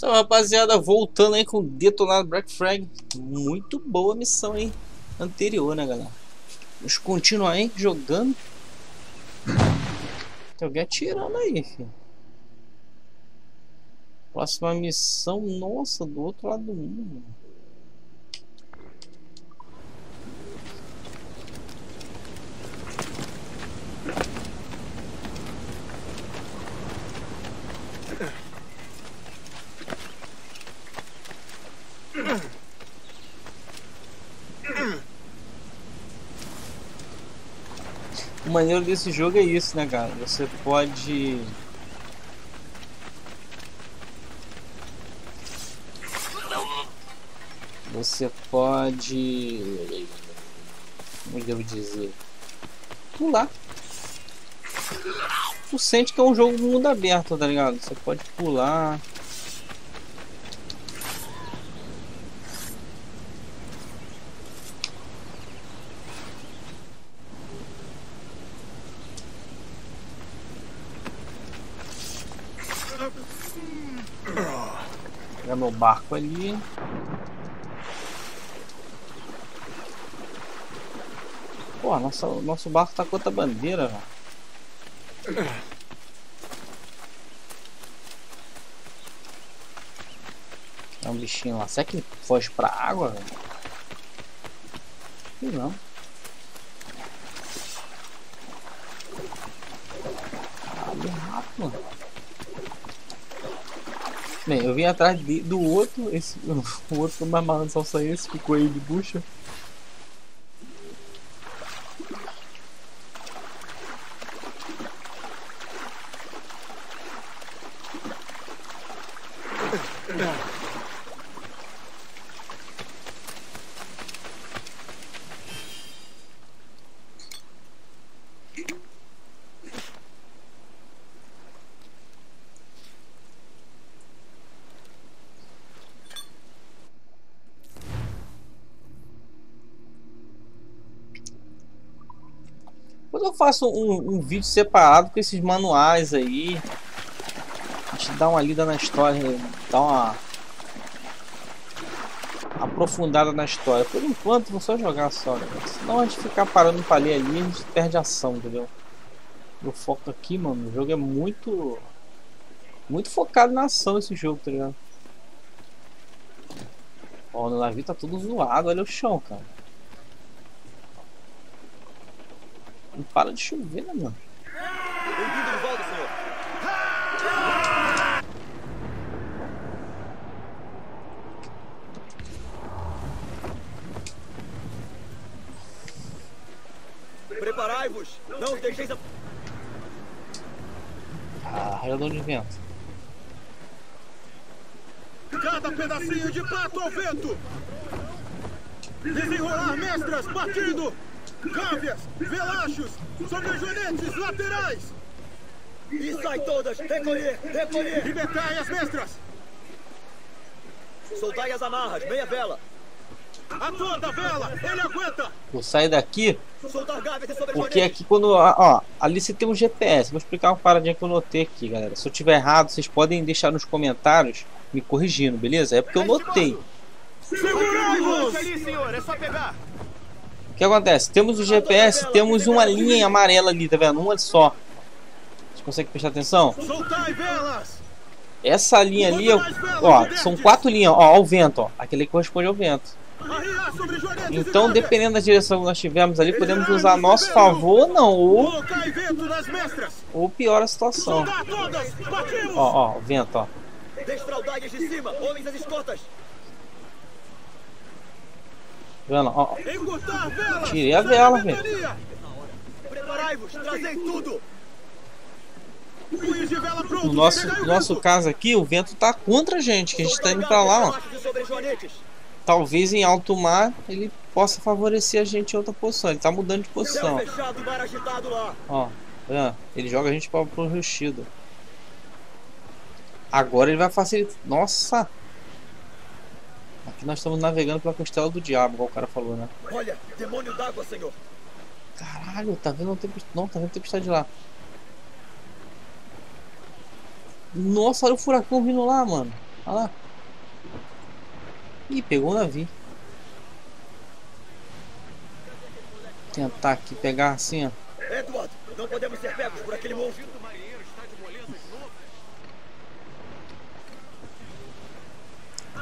Salve rapaziada, voltando aí com detonado Black Frag. Muito boa missão aí anterior, né galera? Vamos continuar aí jogando. Tem alguém atirando aí, filho. Próxima missão, nossa, do outro lado do mundo. O maneiro desse jogo é isso, né, cara? Você pode. Você pode. Como devo dizer? Pular. Tu sente que é um jogo mundo aberto, tá ligado? Você pode pular. Pegar meu barco ali. Pô, nossa, nosso barco tá com outra bandeira, velho. É um bichinho lá. Será que ele foge pra água, velho? Não. Ah, bem rápido, mano. Bem, eu vim atrás de, do outro, esse, o outro mais malandro só saiu, esse ficou aí de bucha. Depois eu faço um, um, vídeo separado com esses manuais aí. A gente dá uma lida na história, dá uma aprofundada na história. Por enquanto, vou só jogar só. Né? Senão a gente ficar parando pra ler ali, a gente perde ação, entendeu? O foco aqui, mano, o jogo é muito. Muito focado na ação esse jogo, tá ligado? Ó, no navio tá tudo zoado, olha o chão, cara. Não para de chover, né, mano? Bem-vindo de volta, senhor. Preparai-vos! Não deixeis a... Ah, raiador de vento. Cada pedacinho de pato ao vento! Desenrolar mestras partindo! Cávias, velachos, sobrejonetes laterais! E sai todas! Recolher! Recolher! Libertai as mestras! Soltai as amarras! Meia vela! A toda vela! Ele aguenta! Vou sair daqui porque aqui quando. Ó, ali você tem um GPS. Vou explicar uma paradinha que eu notei aqui, galera. Se eu tiver errado, vocês podem deixar nos comentários me corrigindo, beleza? É porque eu notei. Segurai-vos! É só pegar! O que acontece? Temos o GPS, temos uma linha amarela ali, tá vendo? Uma só. Você consegue prestar atenção? Essa linha ali, ó, são quatro linhas, ó, ao vento, ó. Aquele que corresponde ao vento. Então, dependendo da direção que nós tivermos ali, podemos usar a nosso favor ou não, ou, ou piora a situação. Ó, ó, o vento, ó. Vendo? Ó! Tirei a vela, velho. Preparai-vos! Trazei tudo! Vela! No nosso, no nosso caso aqui, o vento tá contra a gente, que a gente tá indo pra lá, ó. Talvez em alto mar ele possa favorecer a gente em outra posição. Ele tá mudando de posição. Ó, ele joga a gente para pro Rio Shido. Agora ele vai facilitar. Nossa! Nós estamos navegando pela costela do diabo, igual o cara falou, né? Olha! Demônio d'água, senhor! Caralho, tá vendo uma tempestade? Não, tá vendo tempestade lá. Nossa, olha o furacão vindo lá, mano. Olha lá. Ih, pegou o navio. Tentar aqui pegar assim, ó. Edward, não podemos ser pegos por aquele monstro.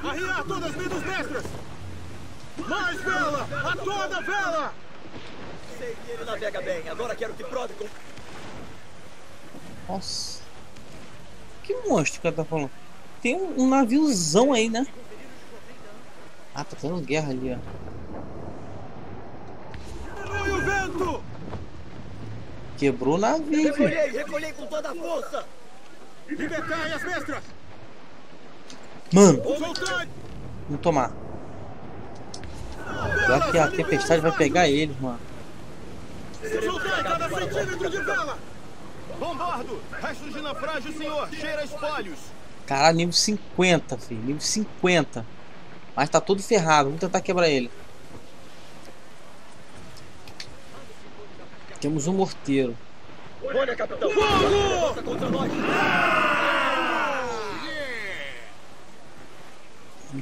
Arriar todas as menos mestras! Mais vela! A toda vela! Sei que ele navega bem. Agora quero que prove com... Nossa. Que monstro que ela tá falando? Tem um, naviozão aí, né? Ah, tá tendo guerra ali, ó. Diminui o vento! Quebrou o navio, filho. Recolhei, recolhei com toda a força. Libertai as mestras! Mano, vamos tomar. Pior que a tempestade vai pegar eles, mano. Bombardo! Restos de naufrágio, senhor! Cheira espólios! Caralho, nível 50, filho. Nível 50. Mas tá todo ferrado. Vamos tentar quebrar ele. Temos um morteiro. Olha, capitão. Fogo! Força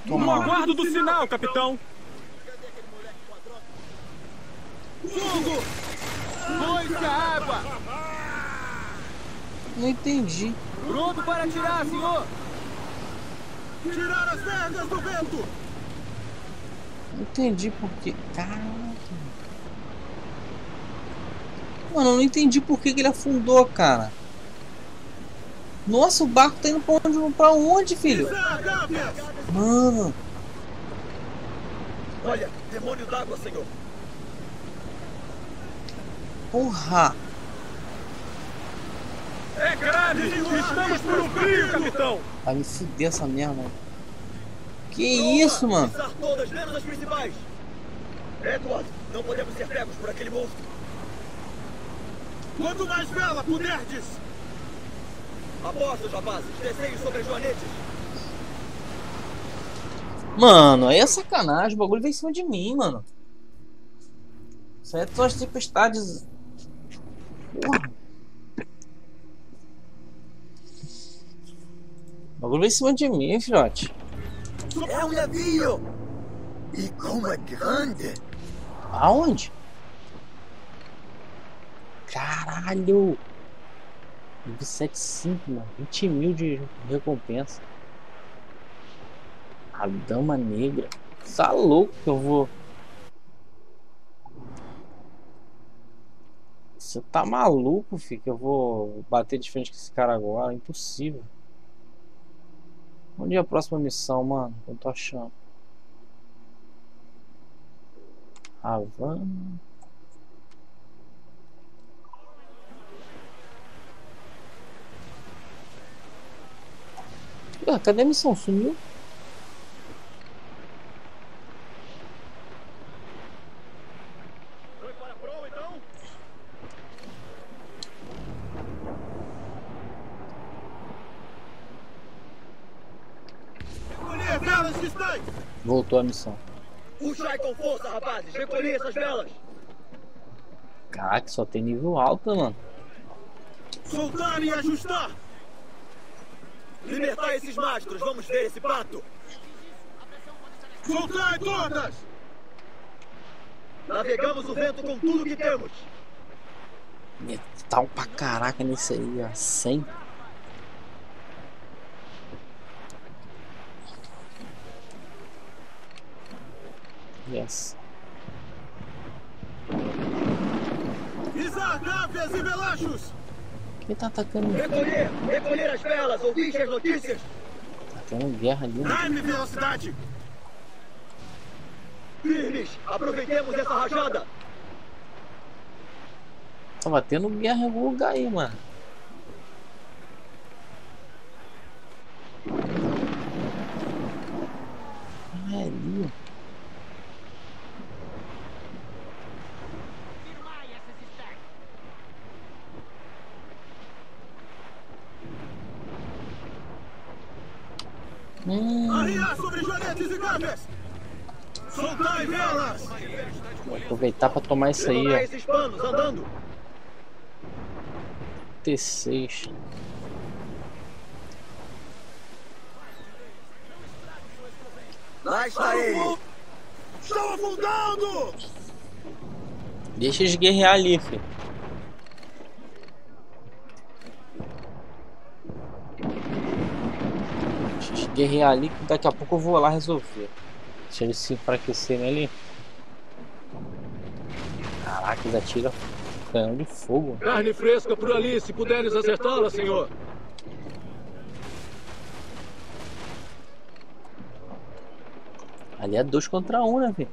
Vamos No aguardo do sinal, capitão! Fogo! Dois a água! Não entendi. Pronto para atirar, senhor! Tirar as vergas do vento! Não entendi por quê. Caraca. Mano, eu não entendi por que, que ele afundou, cara. Nossa, o barco tá indo pra onde, pra onde filho? Mano, Olha, demônio d'água, senhor. porra. É grave! Estamos por um frio, capitão! Vai me fuder essa merda. Que isso, mano? Todas, menos as principais. Edward, não podemos ser pegos por aquele monstro. Quanto mais vela puderdes! Apostos, rapazes. Desceio sobre joanetes. Mano, aí é sacanagem. O bagulho veio em cima de mim, mano. Isso aí são as tempestades. Porra. O bagulho veio em cima de mim, filhote. É um navio! E como é grande! Aonde? Caralho! 75, mano. 20 mil de recompensa. A Dama Negra. Tá louco que eu vou. Você tá maluco, filho? Que eu vou bater de frente com esse cara agora? Impossível. Onde é a próxima missão, mano? Eu tô achando. Havana. Ué, cadê a missão? Sumiu? Então? Voltou a missão. Puxai com força, rapazes. Recolhi essas velas. Caraca, só tem nível alto, mano. Soltar e ajustar! Libertar esses mastros. Vamos ver esse pato. Soltai todas! Navegamos o vento com tudo que temos. Metal pra caraca nesse aí, ó. 100. Yes. Pisar gábias e velachos! Quem tá atacando? Recolher! Recolher as velas. Ouviste as notícias? Tá tendo guerra ali, né? Dá-me velocidade! Firmes! Aproveitemos essa rajada. Tava tendo guerra em algum lugar aí, mano. Ah, é ali, ó. Hum, Arriar sobre joanetes e gábias! Soltai velas! vou aproveitar pra tomar isso aí, ó. esses panos, andando. T6. Lá está ele. Estão afundando! Deixa eles guerrear ali, filho. Deixa eles guerrear ali que daqui a pouco eu vou lá resolver. Deixa eles se enfraquecerem ali. Atiram canhão de fogo. Carne fresca por ali, se puderes acertá-la, senhor. Ali é dois contra um, né, filho?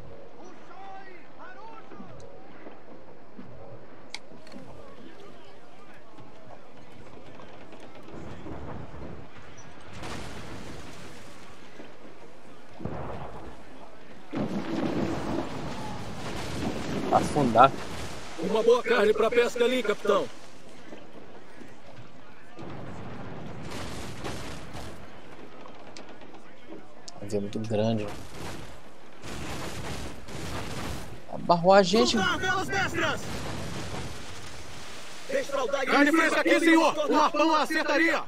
Afundar. Boa carne para pesca ali, capitão. Mas é muito grande. Abarrou a gente. Carne fresca aqui, senhor! Um arpão a acertaria!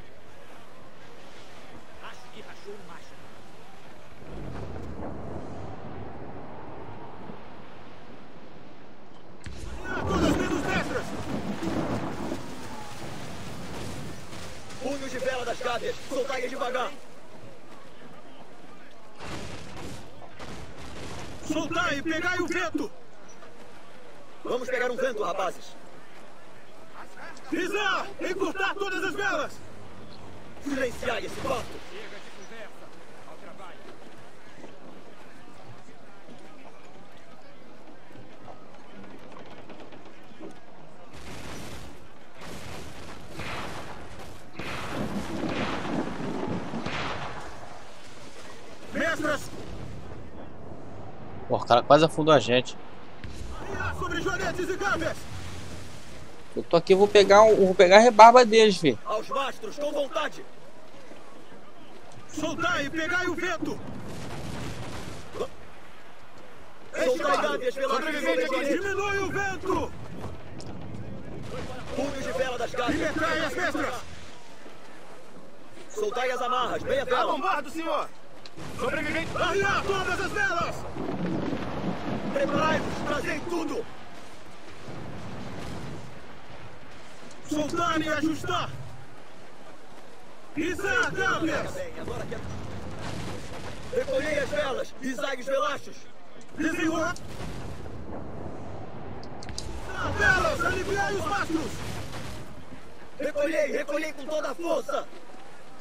Todas menos destras! Vela das gábias. Soltai-as devagar. Soltai pegai o vento! Vamos pegar um vento, rapazes. Pisar! Encurtar todas as velas! Silenciai esse pato. Mestras! Pô, o cara quase afundou a gente. E! Eu tô aqui, vou pegar, um- vou pegar a rebarba deles, filho. Aos mastros, com vontade. Soltai e pegai o vento! Diminui o vento! Punhos de vela das gábias. metrai as mestras! Soltai as amarras. Bem a vela. bombardo, senhor! Sobrevivente! Arriar todas as velas! Preparai-vos. Trazei tudo. Soltar e ajustar! Bem, agora que... Recolhei as velas. Pisai os velachos. Desenrolar! Ah, Velas, aliviai os mastros! Recolhei, recolhei com toda a força.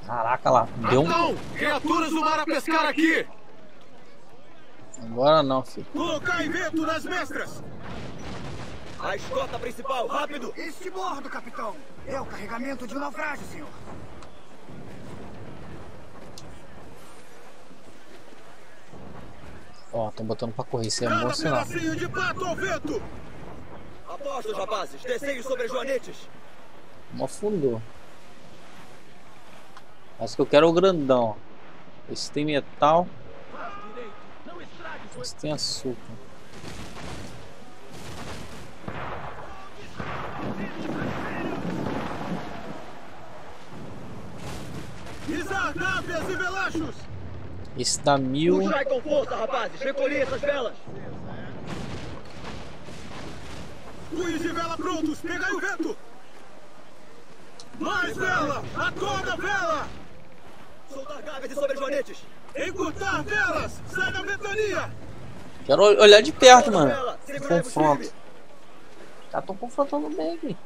Caraca lá, deu um. Não! Criaturas do mar a pescar aqui! Agora não, filho. Colocai vento nas mestras! A escota principal, rápido. Este bordo, capitão. É o carregamento de um naufrágio, senhor. Ó, estão botando pra correr, isso é um bom sinal. de pato ao vento! Apostos, rapazes. Descei os sobre joanetes. Não afundou. Mas que eu quero o grandão. Esse tem metal. Esse tem açúcar. Gabes e velachos! Esse dá mil. Puxai com força, rapazes. Recolhi essas velas. Punhos de vela prontos! Pegai o vento! Mais vela! A toda vela! Soltar gaves e sobre joanetes. Encurtar velas! Sai da ventania! Quero olhar de perto, mano. Confronto. Os caras tão confrontando bem aqui.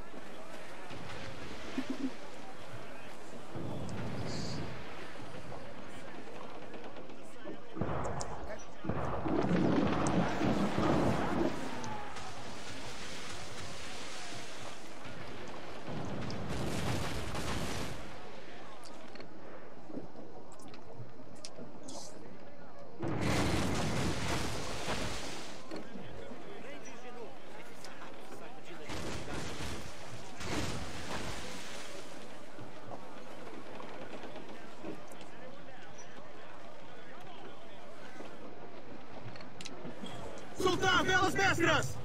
Soltar velas mestras!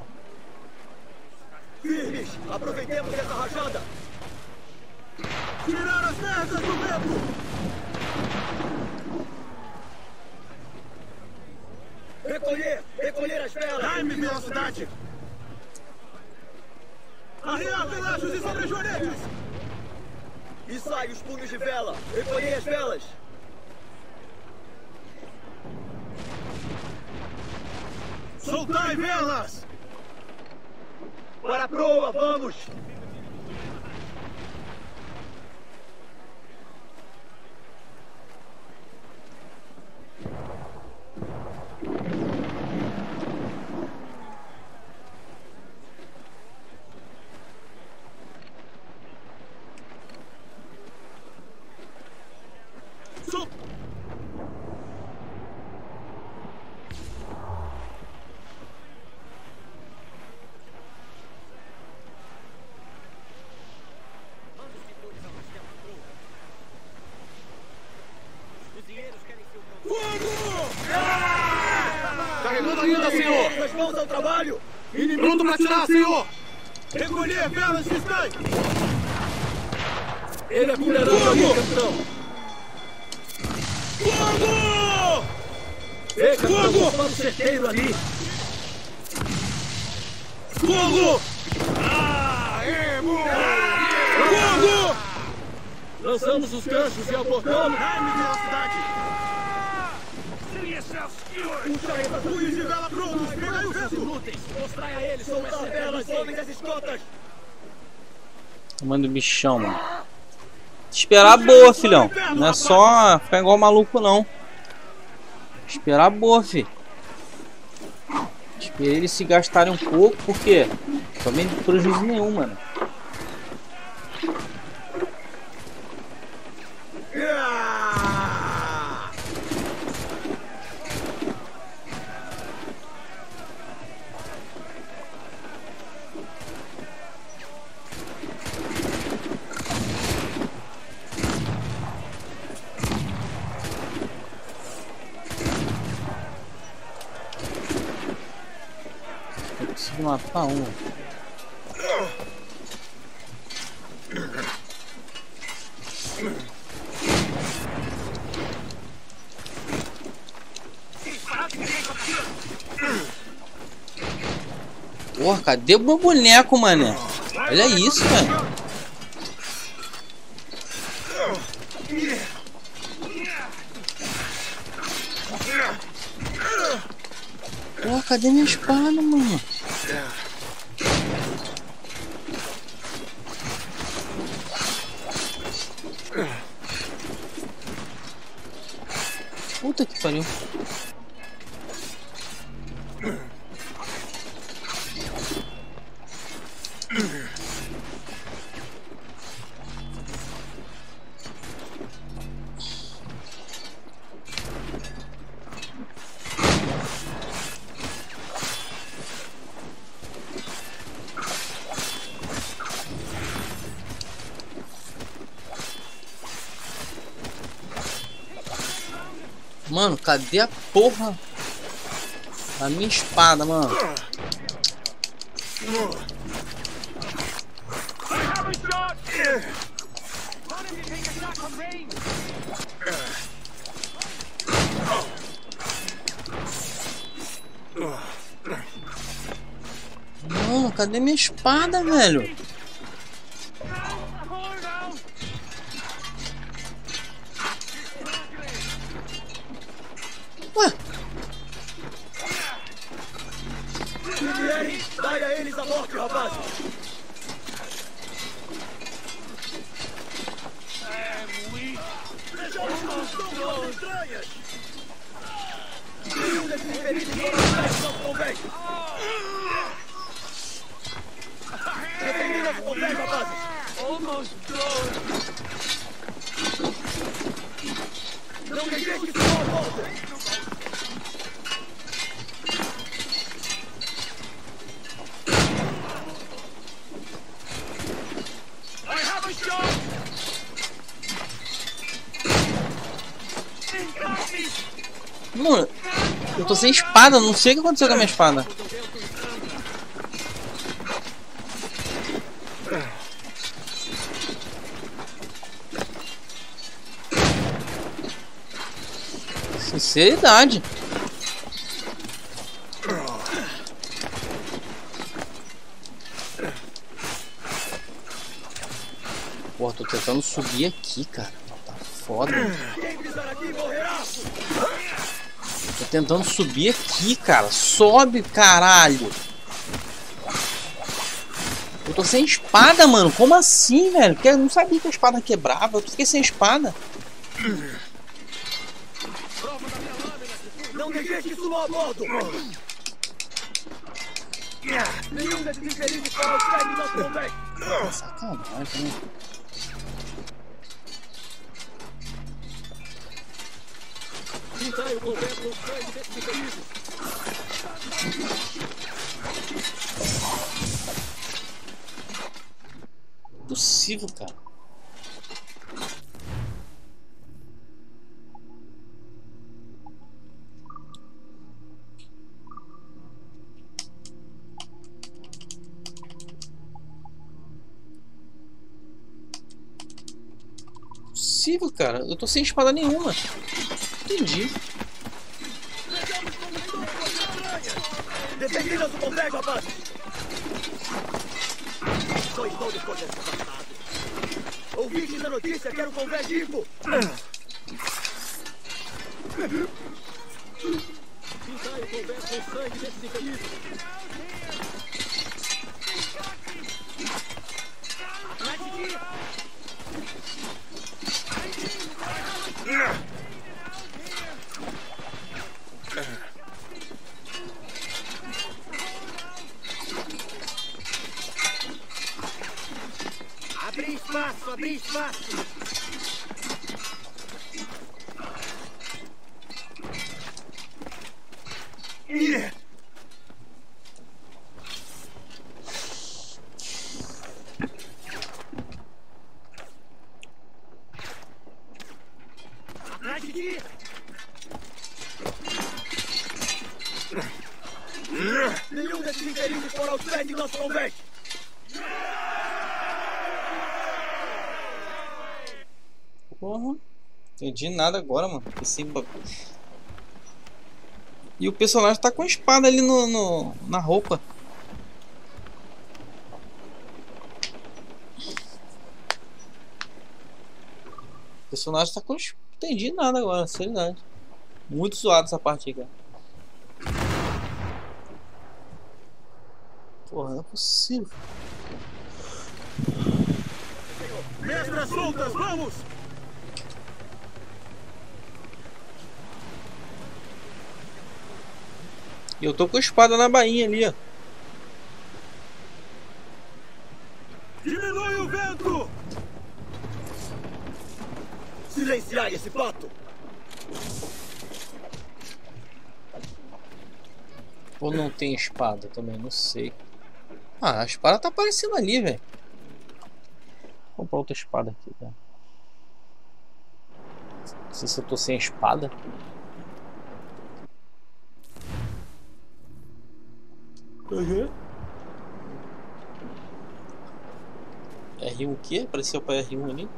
Firmes. Aproveitemos essa rajada. Tirar as merdas do vento! M velocidade! Arriar pelastos e joanetes! E sai os punhos de vela! Recolhei as velas! Soltai velas! Para a proa, vamos! Sol... Carregando ainda, senhor! As mãos ao trabalho! Pronto para tirar, senhor! Recolher velas, fiscais! Ele é vulnerável ali, capitão! Fogo! Ei, capitão, Fogo! um pano certeiro ali! Fogo! Fogo! Lançamos os ganchos e aportamos! M velocidade! Puxa aí, Punhos de vela prontos! Pegai o vento! Mostrai a eles como soltar velas, homens das escotas! Manda o bichão, mano. Esperar a boa, filhão. Não é só ficar igual maluco, não. Esperar a boa, fi. Esperei eles se gastarem um pouco, porque também não tem prejuízo nenhum, mano. Ah! Eu consigo matar um. Porra, cadê o meu boneco, mané? Olha isso, velho. Porra, cadê minha espada, mano? Puta que pariu. Mano, cadê a porra? A minha espada, mano. Mano, cadê minha espada, velho? Ué, Guilherme, dai a eles a morte, rapazes! espada, não sei o que aconteceu com a minha espada. Sinceridade. Porra, tô tentando subir aqui, cara. Tá foda. Quem pisar aqui morrerá! Tô tentando subir aqui, cara. Sobe, caralho. Eu tô sem espada, mano. Como assim, velho? Porque eu não sabia que a espada quebrava. Eu fiquei sem espada. Não deixe a bordo! Nenhum desses infelizes fará o! Sacanagem, né? Ensaio completo no sangue desses infelizes! Possível, cara. Possível, cara. Eu tô sem espada nenhuma. Entendi. Defendi nosso convés, rapaz! Só estou desconcertado. Ouviste da notícia que era o convés vivo! Ensaio convés com sangue desses infelizes! Abrir espaço, abrir espaço. Aqui! Nenhum desses infelizes Porra. Entendi nada agora, mano. Esse ba- E o personagem tá com a espada ali no, no- na roupa. O personagem tá com. Entendi nada agora, seriedade. Muito zoado essa parte aí, cara. Porra, não é possível. Mestras soltas, vamos! E eu tô com a espada na bainha ali, ó. Diminui o vento! Silenciar esse pato! Ou não tem espada também, não sei. Ah, a espada tá aparecendo ali, velho. Vou comprar outra espada aqui, cara. Não sei se eu tô sem espada. Uhum. R1 o quê? Apareceu pra R1 ali?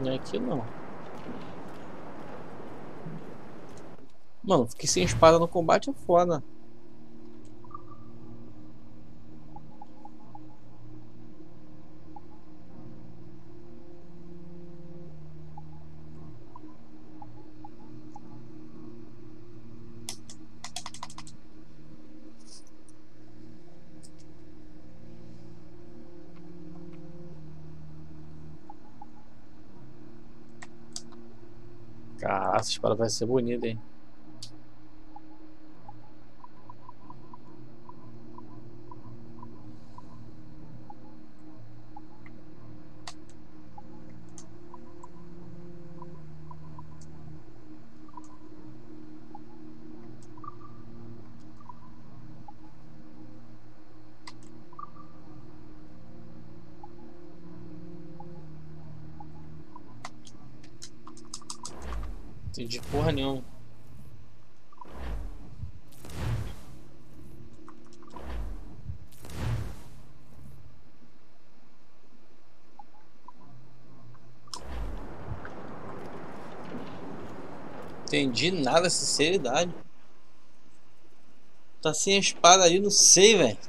Não é aqui não. Mano, fiquei sem espada no combate é foda. Caraca, essa espada vai ser bonita, hein? Entendi porra nenhuma. Entendi nada, sinceridade. Tá sem a espada ali, não sei, velho.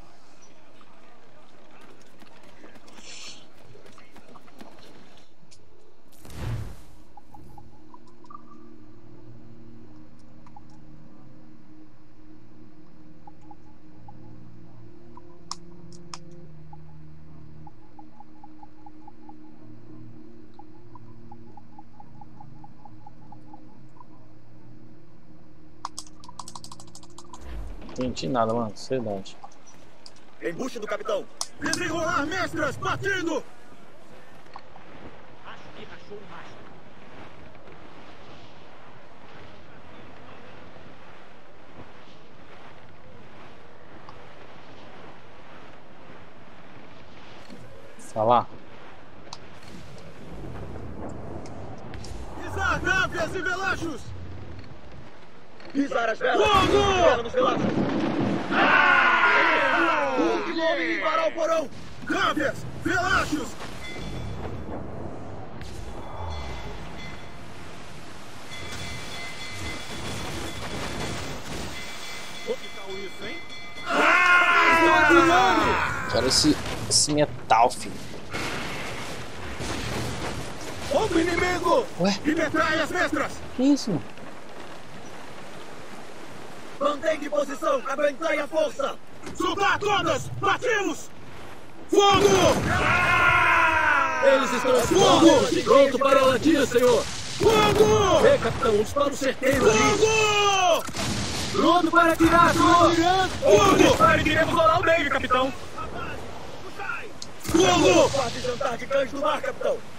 Entendi nada, mano. Sinceridade. Embuste do capitão. Desenrolar, mestras! Batido! Isso, de posição. Aguentai a força. Soltar todas! Batimos! Fogo! Eles estão Fogo! Pronto para a latir, senhor. Fogo! É, capitão. Um disparo certeiro ali. Fogo! Pronto para atirar, senhor. Fogo! Pare, queremos rolar o meio, capitão. Fogo! Quarto jantar de cães do mar, capitão. Fogo! Fogo!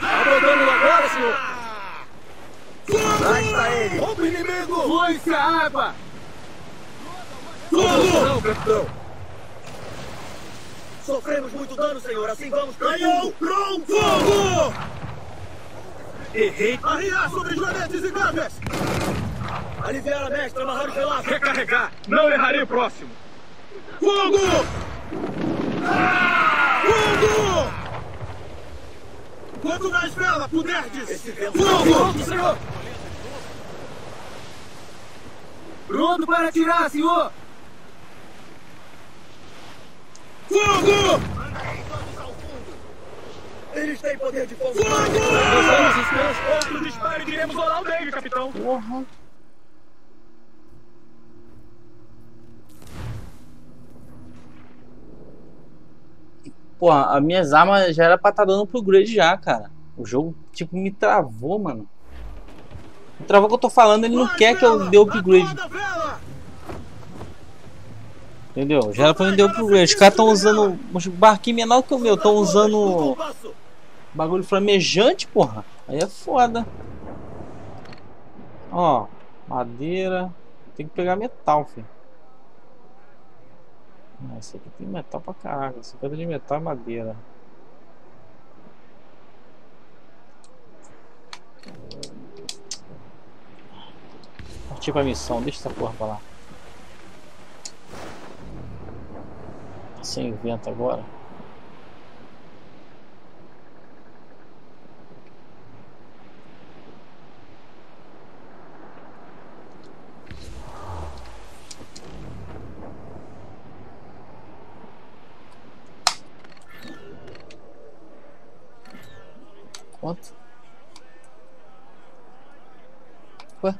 Abandone-o agora, senhor. Fogo! está ele. Fogo inimigo! Foi-se a água. Fogo! Não, capitão. Sofremos muito dano, senhor. Assim vamos Canhão caindo. pronto! Fogo! Errei. Arriar sobre joanetes e gâbias! Aliviar a mestra, amarrar o relato. Recarregar. Não errarei o próximo. Fogo! Fogo! Quanto mais vela puderdes! Fogo! Pronto, senhor. Pronto para atirar, senhor. Fogo! Eles têm poder de fogo. Fogo! Lançamos os meus. Outro disparo e queremos rolar o meio, capitão. Porra. Porra, as minhas armas já era pra estar dando pro grade já, cara. O jogo, tipo, me travou, mano. Me travou o que eu tô falando, ele não Mais quer que eu vela! dê upgrade. Vela! Entendeu? Já era pra me dar upgrade. Os caras tão usando. Os barquinhos menor que o meu, tão usando bagulho flamejante, porra. Aí é foda. Ó, madeira. Tem que pegar metal, filho. Esse aqui tem metal pra caraca. 50 de metal e madeira. Partir pra missão, deixa essa porra pra lá. Sem vento agora. What? Ué?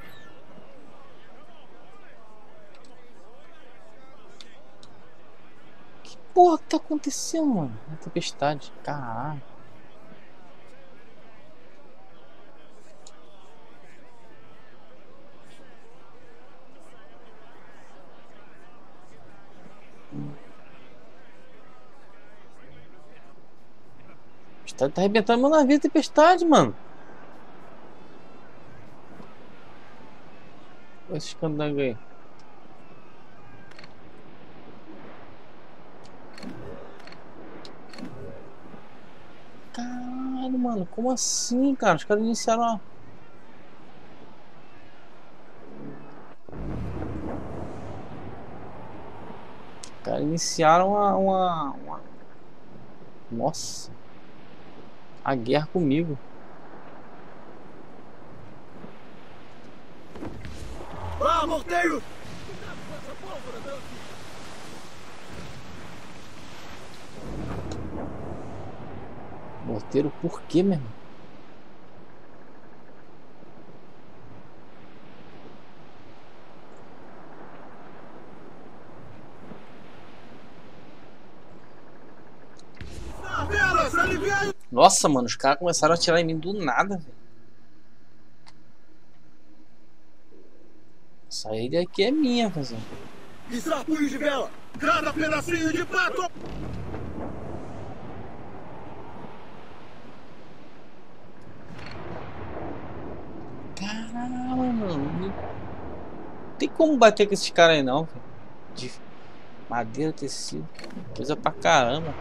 Que porra que tá acontecendo, mano? Uma tempestade, caralho. Tempestade tá arrebentando meu navio, tempestade, mano. Olha esse candango aí. Caralho, mano, como assim, cara? Os caras iniciaram a. Os caras iniciaram uma, uma, uma. Nossa. A guerra comigo. Vá, morteiro! Morteiro, por quê, meu irmão? Velas, aliviai Nossa, mano, os caras começaram a atirar em mim do nada, velho. Essa ilha aqui é minha. Pisar punhos de vela! cada pedacinho de pato! Caralho, mano. Não tem como bater com esses caras aí não, velho. De madeira, tecido. Coisa pra caramba.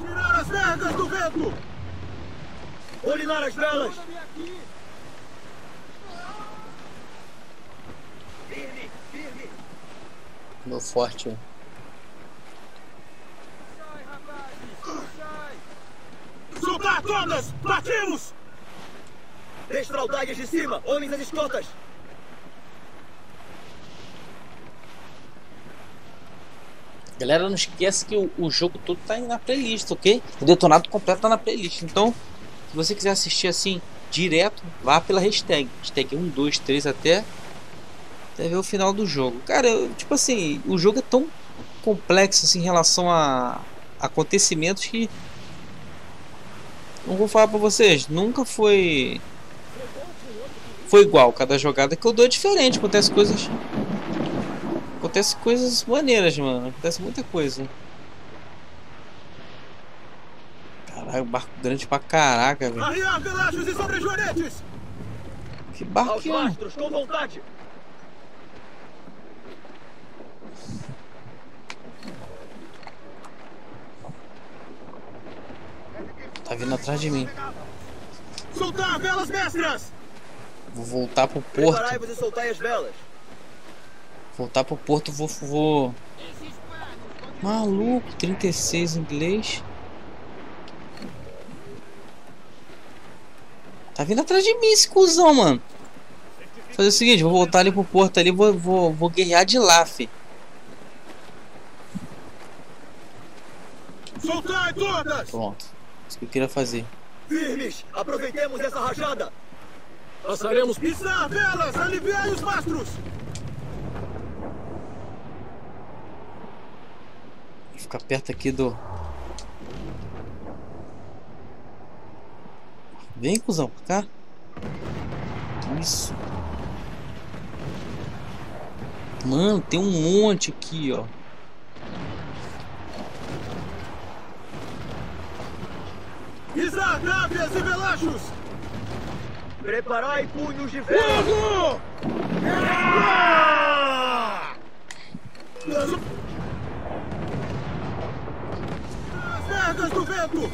Tirar as vergas do vento! Olinar as velas! Firme, firme! Meu forte. ó. Soltar todas! Partimos! Destraldalhas de cima! Homens das escotas! Galera, não esquece que o, o jogo todo tá na playlist, ok? O detonado completo tá na playlist. Então, se você quiser assistir assim, direto, vá pela hashtag. Hashtag 1, 2, 3 até, até ver o final do jogo. Cara, eu, tipo assim, o jogo é tão complexo assim, em relação a acontecimentos que. Não vou falar pra vocês, nunca foi. Foi igual, cada jogada que eu dou é diferente, acontece coisas Acontece coisas maneiras, mano. Acontece muita coisa. Caralho, barco grande pra caraca, velho. E sobrejoanetes! Que barco Aos é? mastros, com vontade! Tá vindo atrás de mim. Soltar velas mestras! Vou voltar pro porto. Preparai-vos e soltai as velas! Voltar pro porto, vou. vou... Maluco, 36 em inglês. Tá vindo atrás de mim esse cuzão, mano. Vou fazer o seguinte, vou voltar ali pro porto ali, vou, vou, vou guerrear de lá, fi. Soltai todas! Pronto. Isso que eu queria fazer. Firmes! Aproveitemos essa rajada! Passaremos pisar velas! Aliviai os mastros! Ficar perto aqui do. Vem, cuzão, pra cá. Isso. Mano, tem um monte aqui, ó. Pisar návias e velachos! Preparai punhos de! Fogo! As vergas do vento!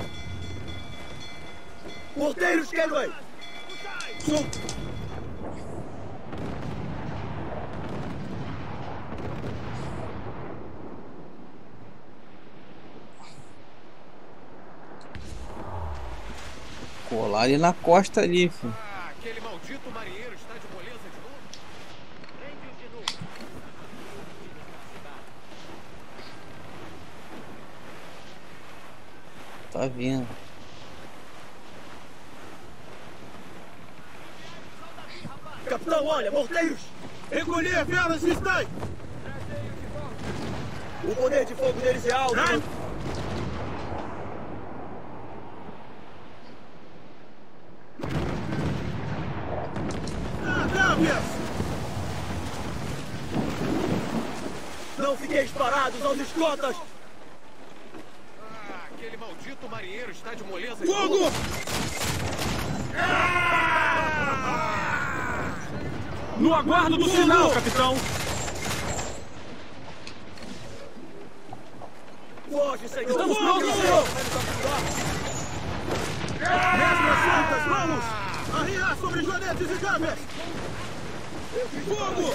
Morteiros, Kenway! Sol... Colar ali na costa ali, filho. Ah, aquele maldito marinheiro está de moleza de tá vindo. Capitão, olha, morteiros! Recolher velas, Stein! O poder de fogo deles é alto. Ah, Cápias! Não fiqueis parados aos escotas! Ah, marinheiro está de moleza. Fogo! No aguardo do sinal, capitão! Foge, senhor! Estamos prontos, senhor! Mestras soltas, vamos! Arriar sobre joanetes e câmeras! Fogo!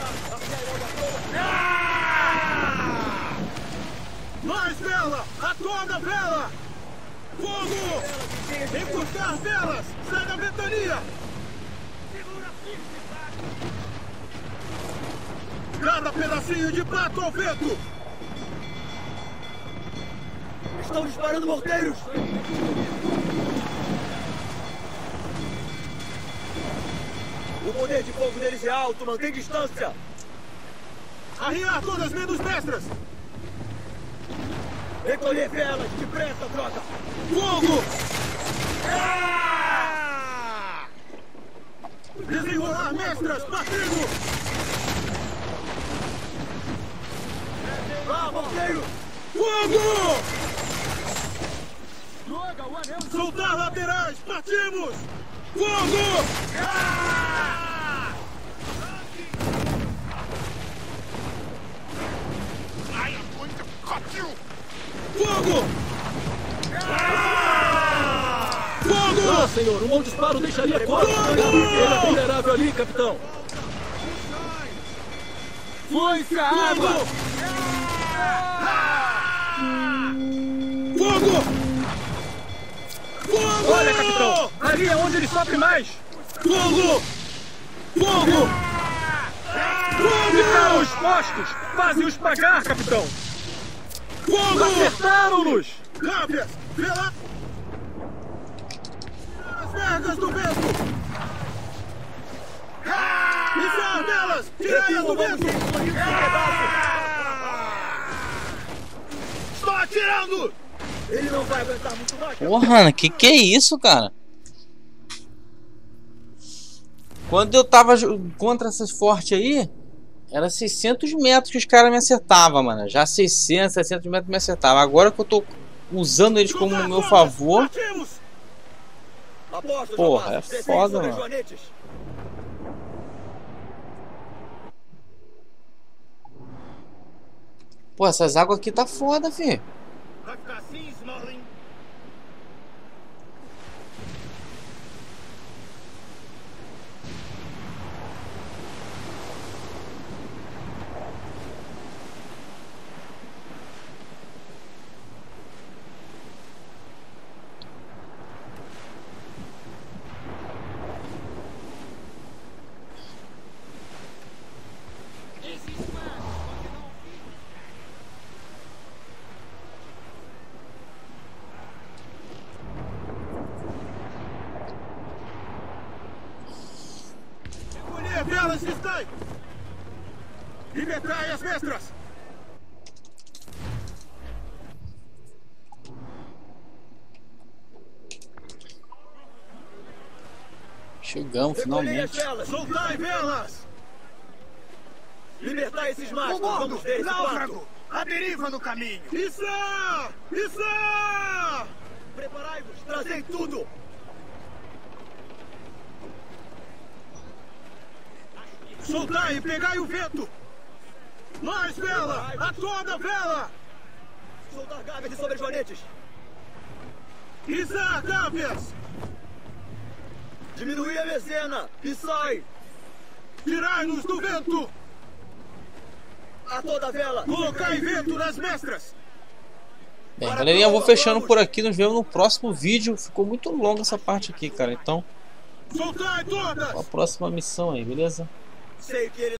Mais vela! A toda vela! Fogo! Encurtar velas! Sai da ventania! Cada pedacinho de prato ao vento! Estão disparando morteiros! O poder de fogo deles é alto, mantém distância! Arriar todas menos mestras! Recolher velas, depressa, troca! Fogo! Desenrolar mestras, partido! Vá, morteiro! Fogo! Soltar laterais, partimos! Fogo! Fogo! Fogo! Não, senhor, um bom disparo deixaria corpo. Ele é vulnerável ali, capitão. Foi-se a água! Fogo! Fogo! Olha, capitão, ali é onde ele sofre mais. Fogo! Fogo! Ficaram Fogo! expostos. Fazem-os pagar, capitão. Fogo! Acertaram-nos. Cápias! Vela! As vergas do vento! Enfiar velas! Tirai-as do vento! Estou atirando! Ele não vai aguentar muito mais! Porra, que que é isso, cara? Quando eu tava contra essas fortes aí, era 600 metros que os caras me acertavam, mano. Já 600, 700 metros me acertavam. Agora que eu tô usando eles como no meu favor, Partimos! Apostos, Porra, é foda, mano. joanetes. pô, essas águas aqui tá foda, fi. Vai ficar assim, Snorling? Recolher velas, Stein! E metrai as mestras! Chegamos, finalmente. Soltai velas! Libertar esses mastros! Vamos ver esse quarto! A deriva no caminho! Issa! Issa! Preparai-vos! Trazei tudo! Soltai e pegai o vento! Mais vela! A toda vela! Soltar gagas e sobre joanetes! Issa, Cápias! Diminuir a mecena! E sai! Tirai-nos do vento! A toda vela! Colocai vento nas mestras! Bem, galerinha, eu vou fechando por aqui. Nos vemos no próximo vídeo. Ficou muito longa essa parte aqui, cara. Então, Soltai todas! a próxima missão aí, beleza? Sei que ele